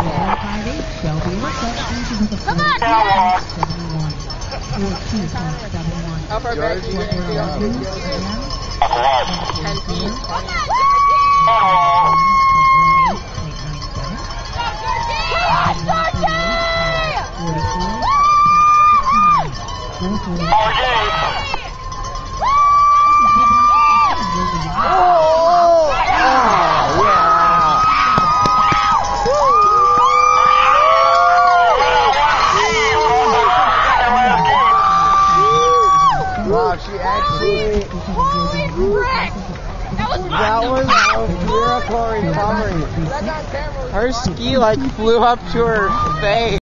Come on! How you! Wow, she actually. Holy frick! That was That was a miracle recovery. Her ski like flew up to her face.